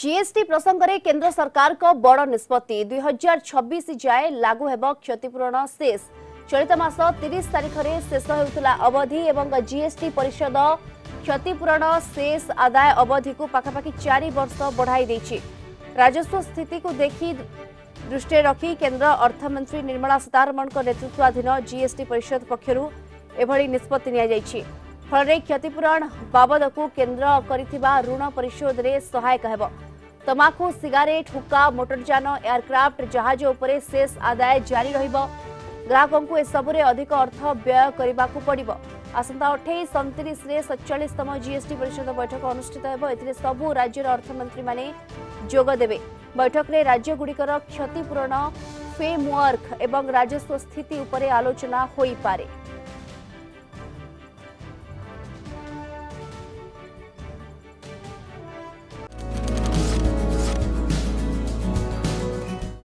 GST प्रसंगे केन्द्र सरकार को बड़ निष्पत्ति दुई हजार छबिश जाए लागू हो क्षतिपूरण शेष चलित मास तीस तारीख में शेष होता अवधि और जीएसटी परिषद क्षतिपूरण शेष आदाय अवधि को पखापाखि चार वर्ष बढ़ाई राजस्व स्थित को देखि दृष्टि रखि केन्द्र अर्थमंत्री निर्मला सीतारमण नेतृत्वाधीन जीएसटी परिषद पक्ष एभଳି ନିଷ୍ପତ୍ତି फल क्षतिपूरण बाबद को केन्द्र करण परिशोध में सहायक हो तमाखु सिगारेट हुक्का मोटर जान एयारक्राफ्ट जहाज उपष आदाय जारी रहाकों एसबुरे अधिक अर्थ व्यय करने को पड़ आसंता अठाईस अंतीस सतचाशतम जीएसटी परिषद बैठक अनुषित होबु राज्य अर्थमंत्री जोगदे बैठक में राज्यगुड़िकर क्षतिपूरण फेमवर्क राजस्व स्थित आलोचना हो